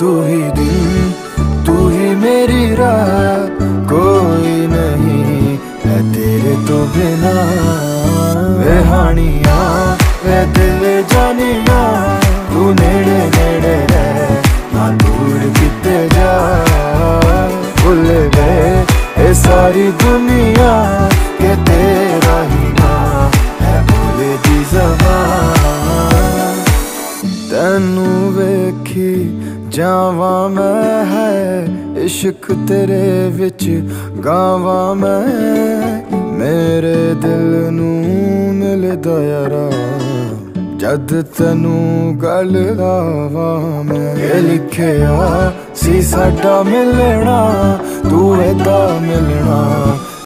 तू ही दिन तू ही मेरी राह, कोई नहीं है तेरे तो बिना। वे हानिया, वे दिल जानिया, तू नेड़े नेड़े रह, ना दूर किते जा। भूल गए सारी दुनिया के तेरा ਤੈਨੂੰ ਵੇਖੀ ਜਾਵਾਂ ਮੈਂ ਹੈ ਇਸ਼ਕ ਤੇਰੇ ਵਿੱਚ, ਗਾਵਾਂ ਮੈਂ ਮੇਰੇ ਦਿਲ ਨੂੰ ਮਿਲਦਾ ਯਾਰਾ। ਜਦ ਤੈਨੂੰ ਗੱਲ ਲਾਵਾਂ ਮੈਂ, ਇਹ ਲਿਖਿਆ ਸੀ ਸਾਡਾ ਮਿਲਣਾ, ਤੂੰ ਇਹਦਾ ਮਿਲਣਾ।